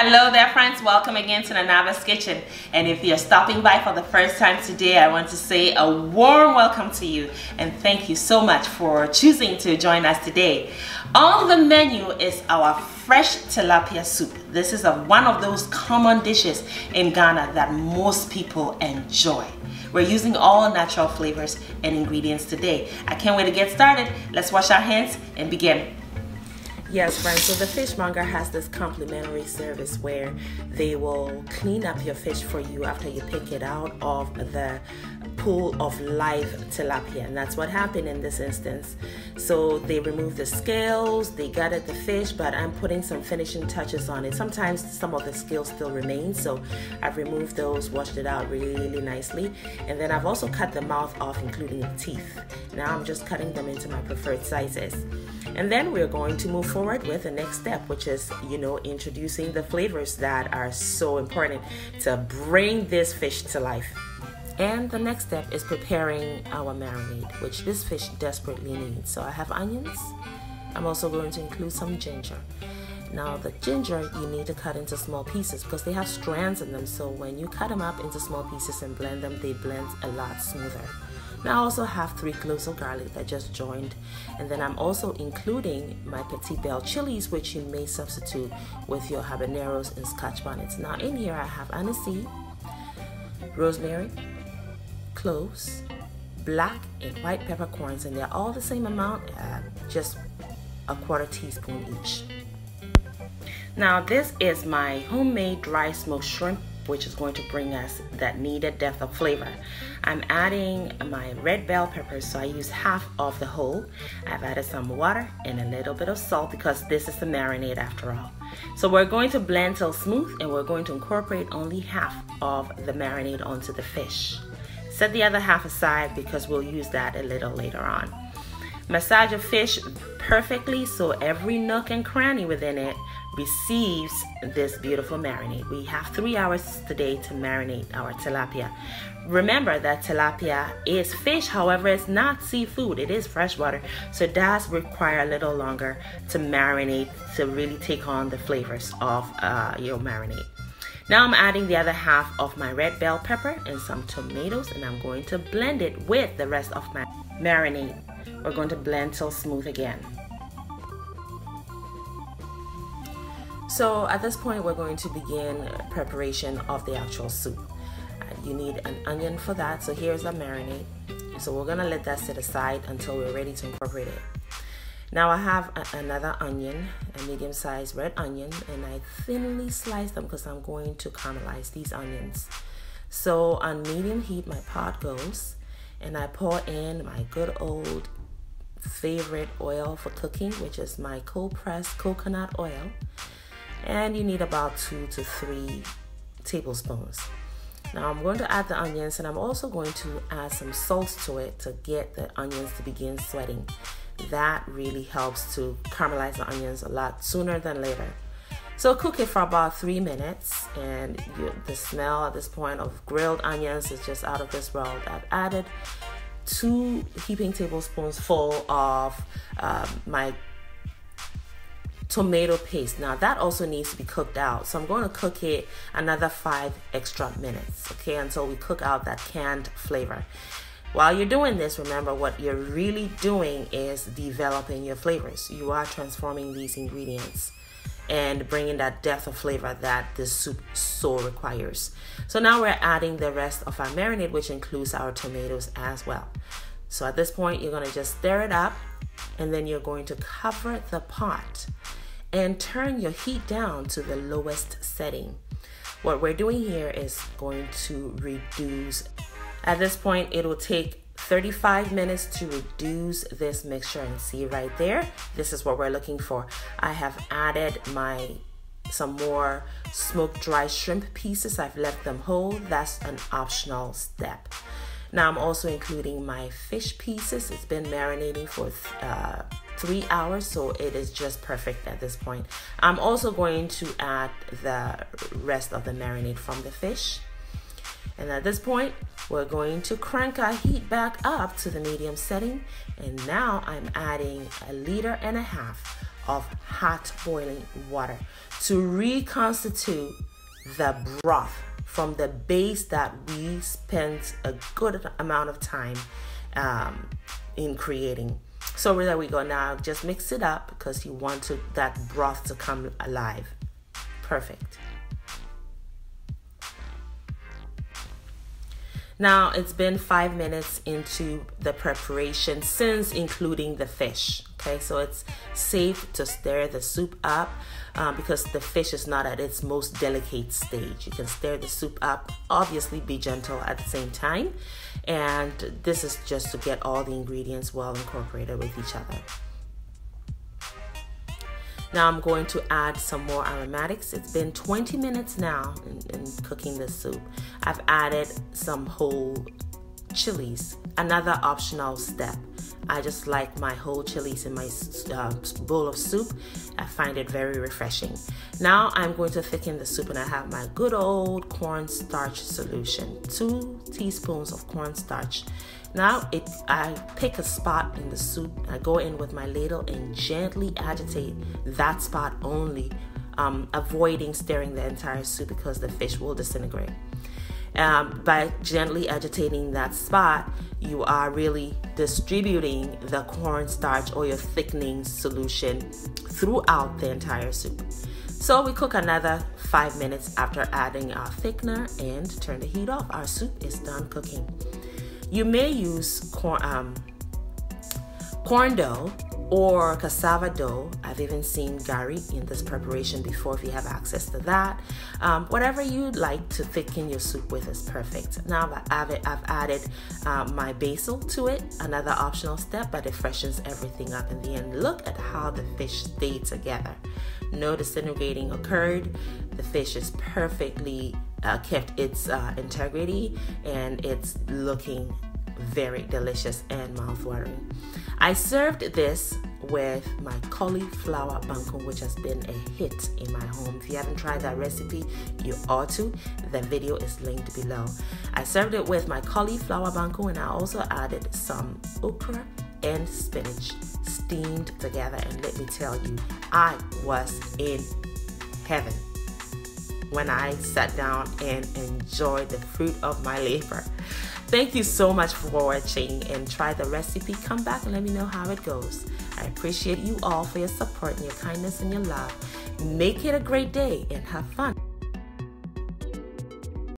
Hello there friends, welcome again to Nanaaba's Kitchen. And if you're stopping by for the first time today, I want to say a warm welcome to you and thank you so much for choosing to join us today. On the menu is our fresh tilapia soup. This is a, one of those common dishes in Ghana that most people enjoy. We're using all natural flavors and ingredients today. I can't wait to get started. Let's wash our hands and begin. Yes, friends. So the fishmonger has this complimentary service where they will clean up your fish for you after you pick it out of the pool of live tilapia. And that's what happened in this instance. So they removed the scales, they gutted the fish, but I'm putting some finishing touches on it. Sometimes some of the scales still remain. So I've removed those, washed it out really nicely. And then I've also cut the mouth off, including the teeth. Now I'm just cutting them into my preferred sizes. And then we're going to move forward with the next step, which is, you know, introducing the flavors that are so important to bring this fish to life. And the next step is preparing our marinade, which this fish desperately needs. So I have onions. I'm also going to include some ginger. Now the ginger you need to cut into small pieces because they have strands in them. So when you cut them up into small pieces and blend them, they blend a lot smoother. Now I also have three cloves of garlic that just joined and then I'm also including my petit belle chilies which you may substitute with your habaneros and scotch bonnets. Now in here I have anise, rosemary, cloves, black and white peppercorns and they're all the same amount, uh, just a quarter teaspoon each. Now this is my homemade dry smoked shrimp which is going to bring us that needed depth of flavor. I'm adding my red bell peppers, so I use half of the whole. I've added some water and a little bit of salt because this is the marinade after all. So we're going to blend till smooth and we're going to incorporate only half of the marinade onto the fish. Set the other half aside because we'll use that a little later on. Massage a fish perfectly so every nook and cranny within it receives this beautiful marinade. We have three hours today to marinate our tilapia. Remember that tilapia is fish, however, it's not seafood, it is freshwater, so it does require a little longer to marinate to really take on the flavors of uh, your marinade. Now I'm adding the other half of my red bell pepper and some tomatoes and I'm going to blend it with the rest of my marinade. We're going to blend till smooth again. So at this point, we're going to begin preparation of the actual soup. Uh, you need an onion for that. So here's a marinade. So we're gonna let that sit aside until we're ready to incorporate it. Now I have a, another onion, a medium-sized red onion, and I thinly slice them because I'm going to caramelize these onions. So on medium heat, my pot goes, and I pour in my good old favorite oil for cooking, which is my cold pressed coconut oil. And you need about two to three tablespoons. Now I'm going to add the onions and I'm also going to add some salt to it to get the onions to begin sweating. That really helps to caramelize the onions a lot sooner than later. So cook it for about three minutes and you, the smell at this point of grilled onions is just out of this world. I've added two heaping tablespoons full of um, my tomato paste. Now that also needs to be cooked out. So I'm going to cook it another five extra minutes, okay, until we cook out that canned flavor. While you're doing this, remember what you're really doing is developing your flavors. You are transforming these ingredients and bringing that depth of flavor that this soup so requires. So now we're adding the rest of our marinade, which includes our tomatoes as well. So at this point, you're gonna just stir it up and then you're going to cover the pot and turn your heat down to the lowest setting. What we're doing here is going to reduce. At this point, it will take 35 minutes to reduce this mixture. And see right there this is what we're looking for. I have added my some more smoked dry shrimp pieces. I've left them whole. That's an optional step. Now I'm also including my fish pieces. It's been marinating for uh, three hours so it is just perfect at this point. I'm also going to add the rest of the marinade from the fish. And at this point, we're going to crank our heat back up to the medium setting. And now I'm adding a liter and a half of hot boiling water to reconstitute the broth from the base that we spent a good amount of time um, in creating. So there we go. Now just mix it up because you want to, that broth to come alive. Perfect. Now it's been five minutes into the preparation since including the fish. Okay, so it's safe to stir the soup up um, because the fish is not at its most delicate stage. You can stir the soup up, obviously, be gentle at the same time. And this is just to get all the ingredients well incorporated with each other. Now I'm going to add some more aromatics. It's been 20 minutes now in, in cooking this soup. I've added some whole chilies, another optional step. I just like my whole chilies in my uh, bowl of soup. I find it very refreshing. Now I'm going to thicken the soup and I have my good old cornstarch solution. Two teaspoons of cornstarch. Now it, I pick a spot in the soup. I go in with my ladle and gently agitate that spot only, um, avoiding stirring the entire soup because the fish will disintegrate. Um, by gently agitating that spot, you are really distributing the cornstarch or your thickening solution throughout the entire soup. So we cook another five minutes after adding our thickener and turn the heat off. Our soup is done cooking. You may use corn, um, corn dough or cassava dough. I've even seen gari in this preparation before if you have access to that. Um, whatever you'd like to thicken your soup with is perfect. Now I've, I've added uh, my basil to it, another optional step, but it freshens everything up in the end. Look at how the fish stayed together. No disintegrating occurred. The fish is perfectly uh, kept its uh, integrity and it's looking very delicious and mouthwatering. I served this with my cauliflower banku, which has been a hit in my home. If you haven't tried that recipe, you ought to. The video is linked below. I served it with my cauliflower banku, and I also added some okra and spinach steamed together. And let me tell you, I was in heaven when I sat down and enjoyed the fruit of my labor. Thank you so much for watching and try the recipe. Come back and let me know how it goes. I appreciate you all for your support and your kindness and your love. Make it a great day and have fun.